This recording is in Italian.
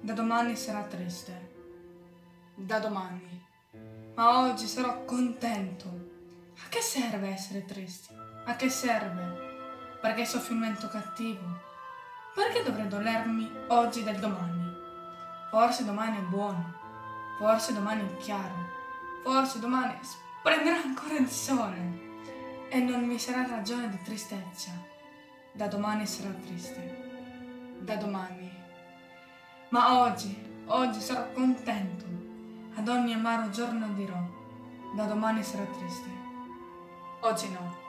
da domani sarà triste. Da domani. Ma oggi sarò contento. A che serve essere tristi? A che serve? Perché un vento cattivo? Perché dovrei dolermi oggi del domani? Forse domani è buono, forse domani è chiaro, forse domani splenderà ancora il sole e non mi sarà ragione di tristezza. Da domani sarà triste. Da domani. Ma oggi, oggi sarò contento. Ad ogni amaro giorno dirò, da domani sarà triste. Oggi no.